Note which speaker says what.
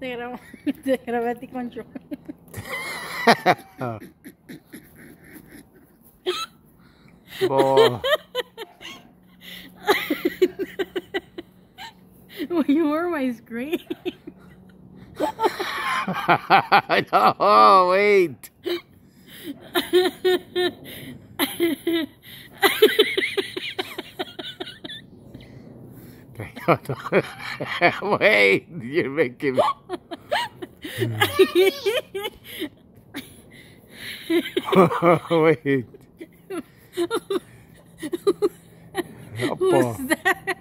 Speaker 1: Te grabo, te grabé a ti con yo.
Speaker 2: Bo.
Speaker 1: Well, you were my screen.
Speaker 2: no, wait. wait, you're making me. wait.
Speaker 1: Who's that?